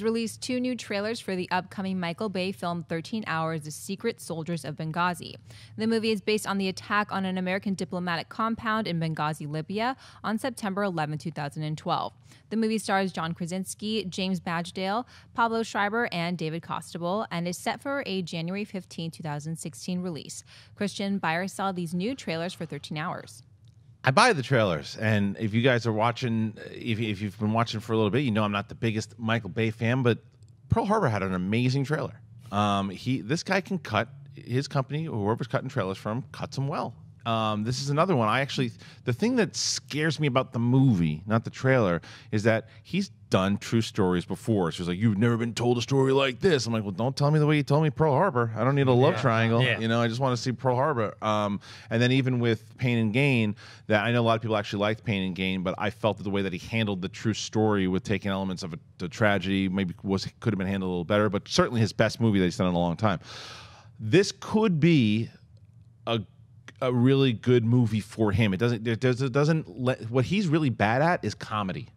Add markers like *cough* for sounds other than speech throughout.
has released two new trailers for the upcoming Michael Bay film 13 Hours The Secret Soldiers of Benghazi. The movie is based on the attack on an American diplomatic compound in Benghazi, Libya on September 11, 2012. The movie stars John Krasinski, James Badge Dale, Pablo Schreiber, and David Costabile, and is set for a January 15, 2016 release. Kristian, buy saw these new trailers for 13 hours. I buy the trailers, and if you guys are watching, if, if you've been watching for a little bit, you know I'm not the biggest Michael Bay fan, but Pearl Harbor had an amazing trailer. Um, he, this guy can cut his company, whoever's cutting trailers from, cuts them well. Um, this is another one. I actually, the thing that scares me about the movie, not the trailer, is that he's done true stories before. So he's like, "You've never been told a story like this." I'm like, "Well, don't tell me the way you told me Pearl Harbor. I don't need a love Yeah. triangle. Yeah. You know, I just want to see Pearl Harbor." Um, and then even with Pain and Gain, that I know a lot of people actually liked Pain and Gain, but I felt that the way that he handled the true story with taking elements of a, the tragedy maybe was could have been handled a little better. But certainly his best movie that he's done in a long time. This could be a a really good movie for him. It doesn't it does it doesn't let what he's really bad at is comedy.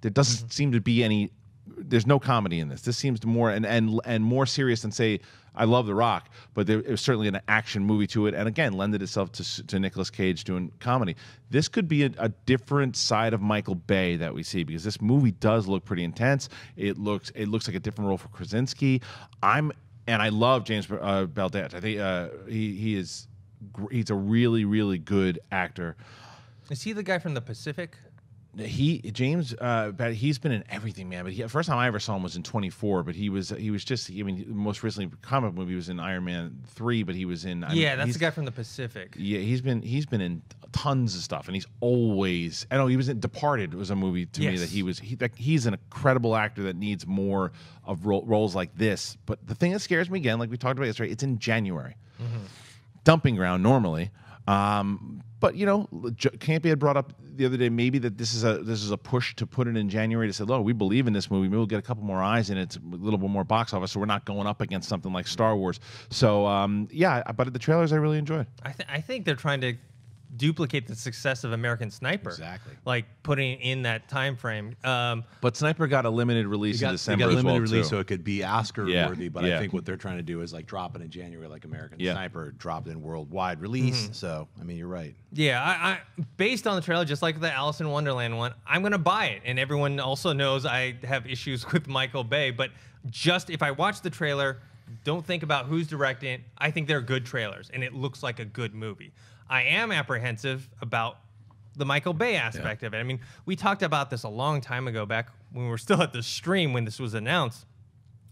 There doesn't seem to be any there's no comedy in this. This seems more and and and more serious than say I love The Rock, but there is certainly an action movie to it, and again, lended itself to to Nicolas Cage doing comedy. This could be a, a different side of Michael Bay that we see because this movie does look pretty intense. It looks it looks like a different role for Krasinski. I'm and I love James uh, Baldet. I think uh, he he is he's a really really good actor. Is he the guy from the Pacific? He James, uh, but he's been in everything, man. But he, first time I ever saw him was in 24. But he was he was just I mean most recently comic movie was in Iron Man three. But he was in I mean, yeah, that's the guy from the Pacific. Yeah, he's been he's been in tons of stuff, and he's always. I know he was in Departed. Was a movie to me that he was. He, like, he's an incredible actor that needs more of ro- roles like this. But the thing that scares me again, like we talked about yesterday, it's in January, dumping ground normally. Um, but you know, Campy had brought up the other day maybe that this is a this is a push to put it in January to say, "Look, we believe in this movie. Maybe we'll get a couple more eyes and it's a little bit more box office, so we're not going up against something like Star Wars." So um, yeah, but the trailers I really enjoyed. I, th- I think they're trying to duplicate the success of American Sniper. Exactly. Like putting in that time frame. Um, But Sniper got a limited release They in got, they December got as limited well, release, too. so it could be Oscar Yeah, worthy. But yeah. I think what they're trying to do is like drop it in January, like American Yeah. Sniper dropped in worldwide release. So I mean, you're right. yeah, I, I based on the trailer, just like the Alice in Wonderland one, I'm gonna buy it. And everyone also knows I have issues *laughs* with Michael Bay, but just if I watch the trailer, don't think about who's directing it. I think they're good trailers, and it looks like a good movie. I am apprehensive about the Michael Bay aspect of it. I mean, we talked about this a long time ago, back when we were still at the stream when this was announced.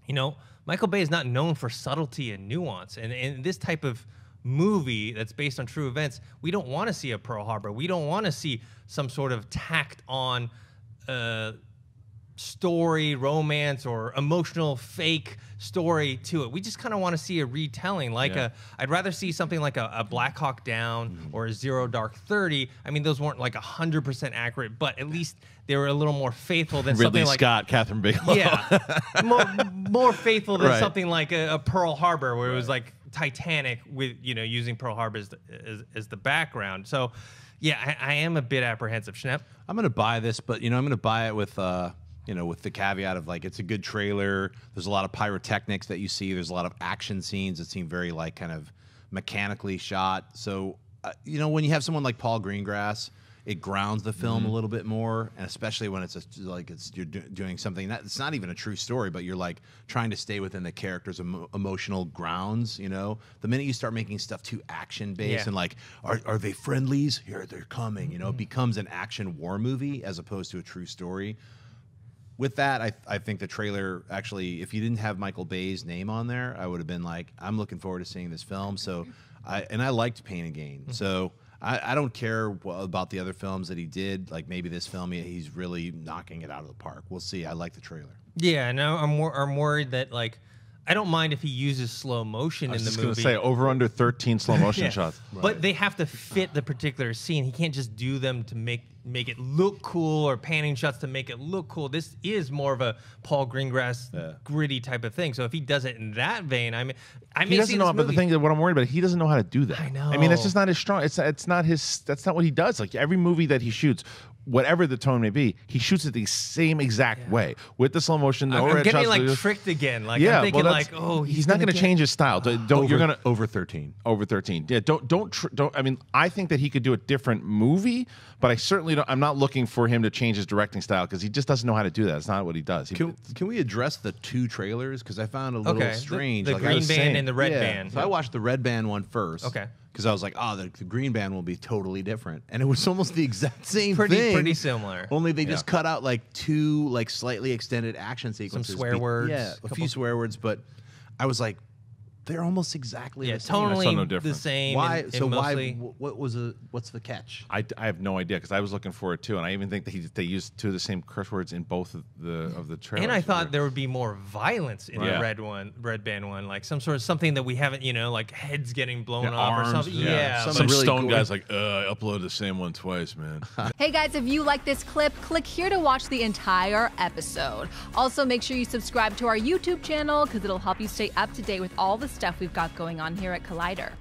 You know, Michael Bay is not known for subtlety and nuance. And in this type of movie that's based on true events, we don't want to see a Pearl Harbor. We don't want to see some sort of tacked on uh, story, romance, or emotional fake story to it. We just kind of want to see a retelling. Like Yeah. a, I'd rather see something like a, a Black Hawk Down Mm-hmm. or a Zero Dark Thirty. I mean, those weren't like hundred percent accurate, but at least they were a little more faithful than Ridley something like Scott, Kathryn Bigelow. yeah, *laughs* more, more faithful than Right. something like a, a Pearl Harbor, where it was like Titanic with you know using Pearl Harbor as the, as, as the background. So, yeah, I, I am a bit apprehensive. Schnepp. I'm gonna buy this, but you know, I'm gonna buy it with uh, you know, with the caveat of like it's a good trailer. There's a lot of pyrotechnics that you see. There's a lot of action scenes that seem very like kind of mechanically shot. So, uh, you know, when you have someone like Paul Greengrass, it grounds the film a little bit more, and especially when it's a, like it's you're do- doing something that it's not even a true story, but you're like trying to stay within the character's emo- emotional grounds. You know, the minute you start making stuff too action based Yeah. and like, are are they friendlies? Here they're coming. You know, it becomes an action war movie as opposed to a true story. With that, I, I think the trailer actually, if you didn't have Michael Bay's name on there, I would have been like, I'm looking forward to seeing this film. So, I and I liked Pain and Gain. Mm-hmm. So I, I don't care about the other films that he did. Like maybe this film, he's really knocking it out of the park. We'll see. I like the trailer. Yeah, no, I'm I'm worried that like I don't mind if he uses slow motion I was in the just going movie. to say over under 13 slow *laughs* motion Yeah. shots. But they have to fit the particular scene. He can't just do them to make make it look cool or panning shots to make it look cool. This is more of a Paul Greengrass Yeah. gritty type of thing. So if he does it in that vein, I mean, I may He doesn't know, this but the thing that what I'm worried about, he doesn't know how to do that. I know. I mean, it's know. just not his strong. It's it's not his. That's not what he does. Like every movie that he shoots, whatever the tone may be, he shoots it the same exact way with the slow motion. The I'm, I'm getting like the- tricked again. Like yeah, I'm thinking well, like, oh, he's, not going to get- change his style. Don't, don't- over, you're gonna over 13. over 13 yeah don't don't tr- don't i mean i think that he could do a different movie but i certainly don't i'm not looking for him to change his directing style because he just doesn't know how to do that it's not what he does he, Can, can we address the two trailers? Because I found a little Okay, strange. The, like green was band saying. and the red yeah. band. So I watched the red band one first. Okay. Because I was like, oh, the, the green band will be totally different, and it was almost the exact *laughs* same Pretty- thing. pretty similar. Only they just cut out like two like slightly extended action sequences. some swear words, Yeah, a couple- few swear words, but I was like, they're almost exactly yeah, the same. tonally saw no the difference. same. Why? and- so and why? mostly- wh- What was a? What's the catch? I, I have no idea because I was looking for it too, and I even think that they used two of the same curse words in both of the of the trailers. And I thought there would be more violence in Yeah. the red one, red band one, like some sort of something that we haven't, you know, like heads getting blown Yeah, off or arms, something. Yeah, Some some really stone cool- guys like, uh, I uploaded the same one twice, man. *laughs* Hey guys, if you like this clip, click here to watch the entire episode. Also, make sure you subscribe to our YouTube channel because it'll help you stay up to date with all the stuff we've got going on here at Collider.